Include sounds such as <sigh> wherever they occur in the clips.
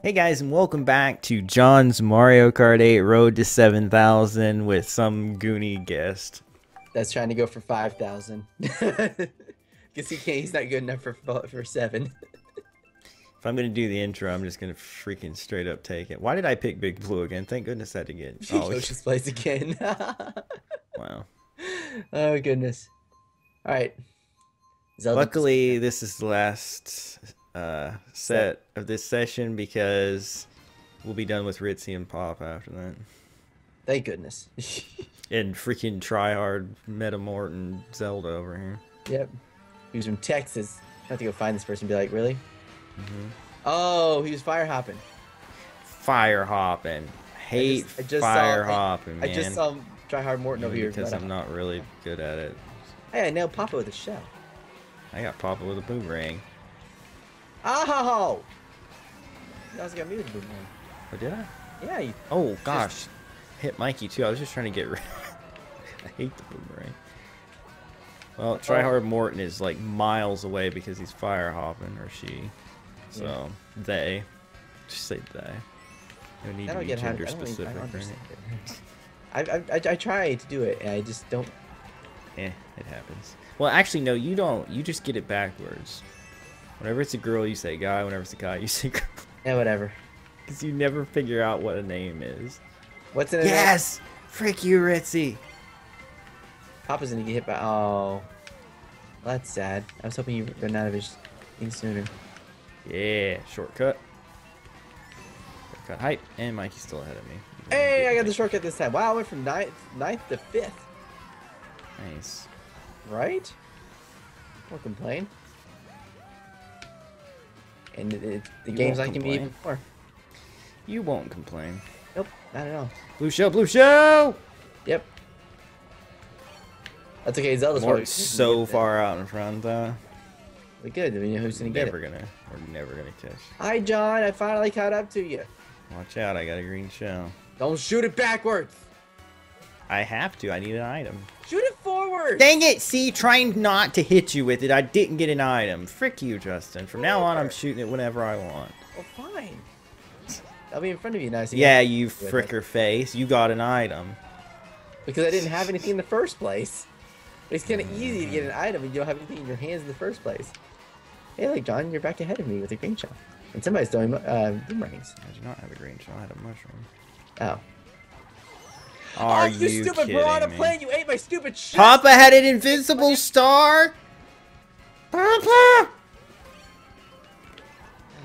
Hey guys, and welcome back to Jon's Mario Kart 8 Road to 7000 with some goony guest. That's trying to go for 5,000. Because <laughs> he can't, he's not good enough for for seven. If I'm gonna do the intro, I'm just gonna freaking straight up take it. Why did I pick Big Blue again? Thank goodness I did get. <laughs> Oh, Yoshi's place again. <laughs> wow. Oh goodness. All right. Zelda Luckily, this is the last uh, set of this session because we'll be done with Ritzy and Pop after that. Thank goodness. <laughs> and freaking try hard Metamort and Zelda over here. Yep. He was from Texas. I have to go find this person and be like, really? Mm -hmm. Oh, he was fire hopping. Fire hopping. Hate I just, I just fire saw, hopping, man. I just saw him try hard Morton over here. Because I'm not really good at it. Hey, I nailed Papa with a shell. I got Papa with a boomerang. Oh! You also got me with a boomerang. Oh, did I? Yeah. You oh, gosh. Just... Hit Mikey, too. I was just trying to get rid <laughs> I hate the boomerang. Well, oh. Tryhard Morton is like miles away because he's fire hopping, or she. So, yeah. they. Just say they. You need to be gender specific. I, I, I, I try to do it, and I just don't. Eh, it happens. Well, actually, no, you don't. You just get it backwards. Whenever it's a girl, you say guy. Whenever it's a guy, you say <laughs> girl. Yeah, whatever. Because you never figure out what a name is. What's in it? Yes! Frick you, Ritzy! Papa's gonna get hit by. Oh. Well, that's sad. I was hoping you would run out of his thing sooner. Yeah, shortcut. Shortcut hype. And Mikey's still ahead of me. Hey, I got the shortcut this time. Wow, I went from ninth, ninth to fifth. Nice. Right? Won't complain. And it, it, the you games I can be even more. You won't complain. Nope, not at all. Blue shell, blue shell. Yep. That's okay, Zelda's We're so far out in front, though. We good. We know who's gonna we're get never Gonna, we're never gonna catch. Hi, Jon. I finally caught up to you. Watch out! I got a green shell. Don't shoot it backwards. I have to. I need an item. Shoot it forward. Dang it! See, trying not to hit you with it, I didn't get an item. Frick you, Justin. From now on, I'm shooting it whenever I want. Well, fine. I'll be in front of you nice. Yeah, you fricker face. You got an item. Because I didn't have anything in the first place. It's kind of easy to get an item and you don't have anything in your hands in the first place. Hey, like Jon, you're back ahead of me with a green shell. And somebody's throwing uh, boomerangs. I do not have a green shell. I had a mushroom. Oh. Are oh, you, you stupid piranha me? plane! You ate my stupid shit! Papa had an invincible star! Papa!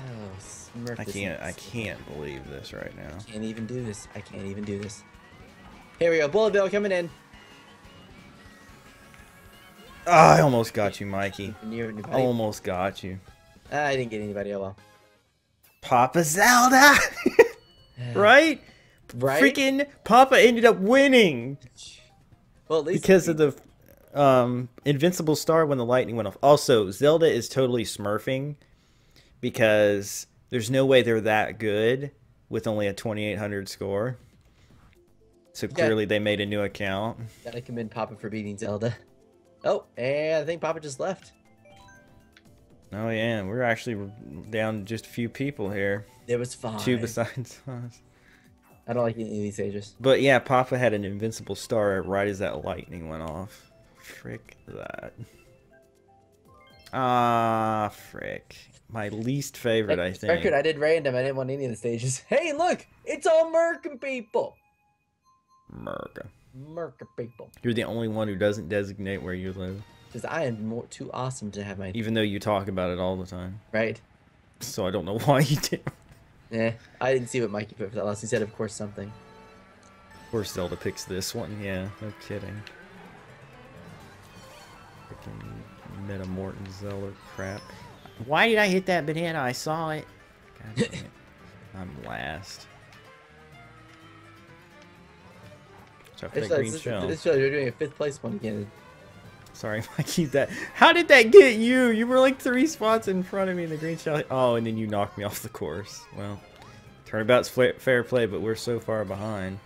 Oh, I can't, I can't believe this right now. I can't even do this. I can't even do this. Here we go. Bullet bill coming in. Oh, I almost got you, Mikey. Almost got you. Uh, I didn't get anybody. Oh well. Papa Zelda! <laughs> right? Right? Freaking Papa ended up winning. Well, at least because of the um, invincible star when the lightning went off. Also, Zelda is totally smurfing because there's no way they're that good with only a 2800 score. So clearly they made a new account. Gotta commend Papa for beating Zelda. Oh, and I think Papa just left. Oh yeah, we're actually down just a few people here. There was five. Two besides <laughs> us. I don't like any of these stages. But yeah, Papa had an invincible star right as that lightning went off. Frick that. Ah, frick. My least favorite, I think. Record, I did random. I didn't want any of the stages. <laughs> Hey, look! It's all Merkin people! Merca. Merca people. You're the only one who doesn't designate where you live. Because I am more, too awesome to have my... Even though you talk about it all the time. Right. So I don't know <laughs> why you do. Yeah, I didn't see what Mikey put for that last. He said, of course, something. Of course Zelda picks this one. Yeah, no kidding. Freaking Metamorton Zelda crap. Why did I hit that banana? I saw it. God damn it. <laughs> I'm last. So this, green this, shell. this shows you're doing a fifth place one again. Sorry, <laughs> Mikey. That how did that get you? You were like three spots in front of me in the green shell. Oh, and then you knocked me off the course. Well, turnabout's fair play, but we're so far behind.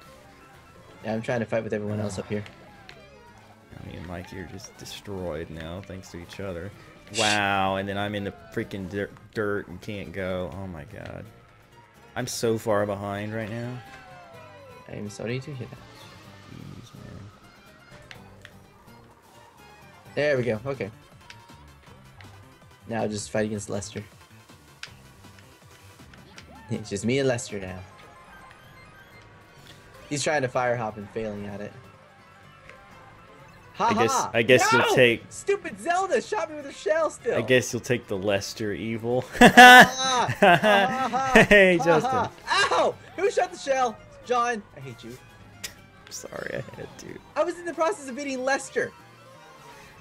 Yeah, I'm trying to fight with everyone else up here. <sighs> Me and Mikey are just destroyed now, thanks to each other. Wow, and then I'm in the freaking dirt and can't go. Oh my god. I'm so far behind right now. I'm sorry to hear that. There we go. Okay. Now just fight against Lester. <laughs> It's just me and Lester now. He's trying to fire hop and failing at it. Ha I guess- ha! I guess you'll take- Stupid Zelda shot me with a shell still. I guess you'll take the Lester evil. <laughs> Ah! Ha, ha, ha, hey, ha, Justin. Ow! Who shot the shell? Jon. I hate you. Sorry, I had to. I was in the process of beating Lester.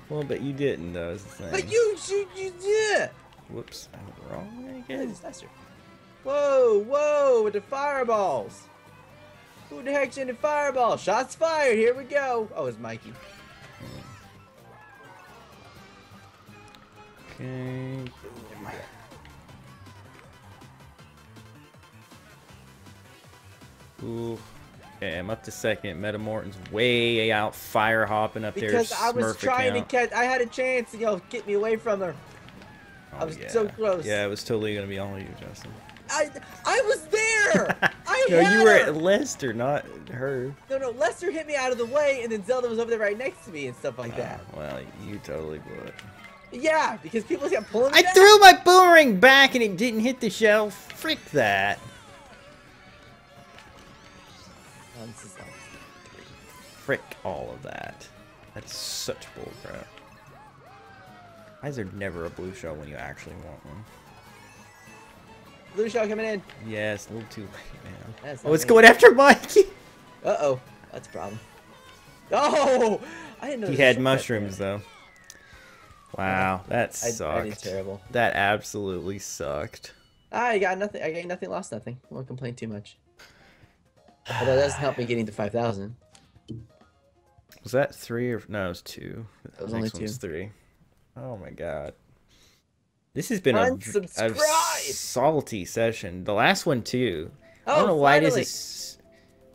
Well, but you didn't, though. Is the thing. But you, you, you did. Whoops, I was wrong. I Yeah, guess. it's Lester. Whoa, whoa, with the fireballs. Who the heck's in the fireball? Shots fired. Here we go. Oh, it's Mikey. Okay. Ooh. Okay, I'm up to second. Metamorton's way out, fire hopping up Because there. I was trying account. to catch. I had a chance to you know get me away from her. Oh, I Oh, was yeah. so close. Yeah, it was totally gonna be all you, Justin. I I was there. <laughs> I No, you were her. at Lester, not her. No, no. Lester hit me out of the way, and then Zelda was over there right next to me and stuff like oh, that. Oh, well, you totally blew it. Yeah, because people kept pulling me I back. threw my boomerang back and it didn't hit the shell. Frick that. This is like- Frick all of that. That's such bullcrap. Why is there never a blue shell when you actually want one? Blue shell coming in. Yeah, a little too late, man. That's Oh, it's me. going after Mikey. Uh oh, that's a problem. Oh, I didn't know. He had mushrooms though. Wow, that I, I did terrible. That absolutely sucked. I got nothing. I got nothing, lost nothing. Won't complain too much. Although that doesn't help me getting to five thousand. Was that three or no? It was two. That was The only next one's two. three. Oh my god. This has been a, Unsubscribe! salty session. The last one too. I Oh, don't know why finally. this is.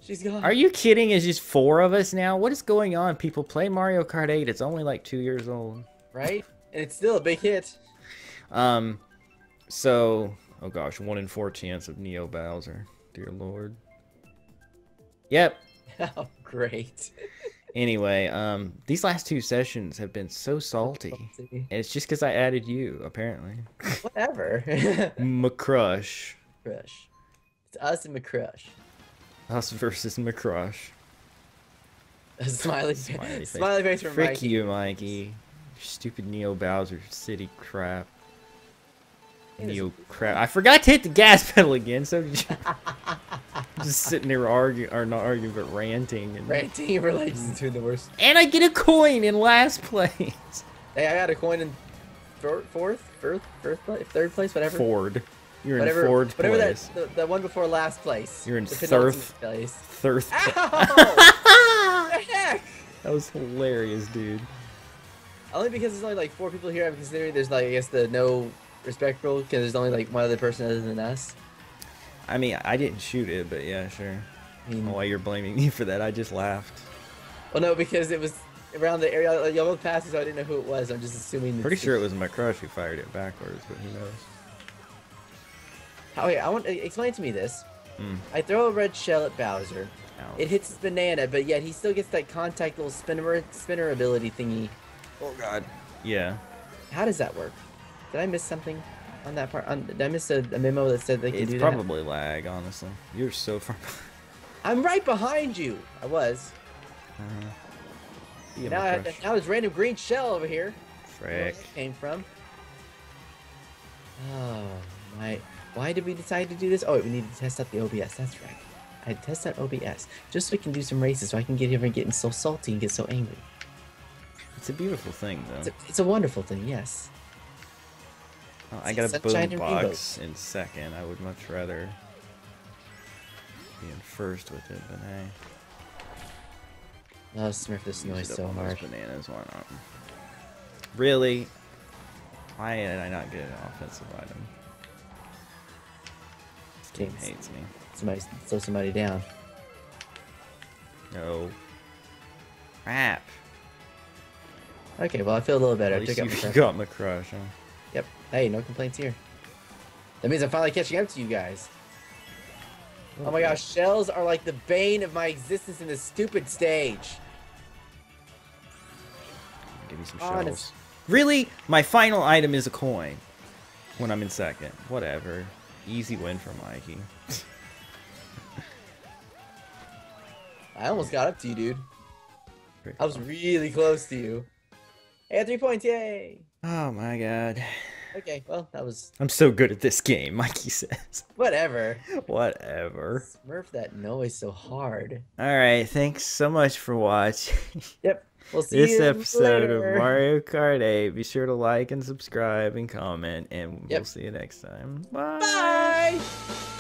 She's gone. Are you kidding? Is just four of us now? What is going on? People play Mario Kart 8. It's only like two years old. right? And it's still a big hit. Um, so oh gosh, one in four chance of Neo Bowser. Dear Lord. Yep. <laughs> Oh, great. <laughs> Anyway, um, these last two sessions have been so salty, and it's just because I added you, apparently. <laughs> Whatever. McCrush. Crush. It's us and McCrush. Us versus McCrush. A smiley, Smiley face. Smiley face from Frick Mikey. you, Mikey. Stupid Neo Bowser City crap. Neo crap. I forgot to hit the gas pedal again, so did you. Just sitting there arguing, or not arguing, but ranting. And, Ranting relations to the worst. and I get a coin in last place. Hey, I got a coin in fourth, fourth, first place, third place, whatever. Ford. You're whatever, in fourth whatever place. that the, the one before last place. You're in third. place. Third. Ow! <laughs> the heck? that was hilarious, dude. Only because there's only like four people here. I'm considering there's like I guess the no respect rule because there's only like one other person other than us. I mean, I didn't shoot it, but yeah, sure. I mean, Why you're blaming me for that? I just laughed. well, no, because it was around the area. Like, y'all both passed, so I didn't know who it was. I'm just assuming. Pretty sure it was my crush who fired it backwards, but who knows? Oh, wait, I want to explain to me this. Mm. I throw a red shell at Bowser. It hits his banana, but yet he still gets that contact little spinner spinner ability thingy. Oh god. Yeah. How does that work? Did I miss something on that part? On, did I miss a, a memo that said they It's do that? probably lag, honestly. You're so far. <laughs> I'm right behind you. I was. uh, yeah, now, I, now there's random green shell over here. Where Frick. it came from? Oh my! Why did we decide to do this? Oh, wait, we need to test out the OBS. That's right. I test out OBS just so we can do some races, so I can get here and getting so salty and get so angry. It's a beautiful thing, though. It's a, it's a wonderful thing, yes. I got a boom box in second. I would much rather be in first with it, but hey. Oh, Smurf this noise so hard. Bananas, why not? Really? Why did I not get an offensive item? This Jeez. hates me. Somebody slow somebody down. No. Crap. Okay, well I feel a little better. At I least took you out my <laughs> crush. got my crush, huh? Yep. Hey, no complaints here. That means I'm finally catching up to you guys. Oh my gosh, shells are like the bane of my existence in this stupid stage. Give me some Honest. shells. Really? My final item is a coin. When I'm in second. Whatever. Easy win for Mikey. <laughs> I almost got up to you, dude. I was really close to you. I got three points, yay! Oh my god. Okay, well, that was I'm so good at this game, <laughs> Mikey says. whatever. Whatever. Smurf that noise so hard. Alright, thanks so much for watching <laughs> Yep, we'll see this you episode later. of Mario Kart 8. Be sure to like and subscribe and comment, and we'll see you next time. Bye. Bye!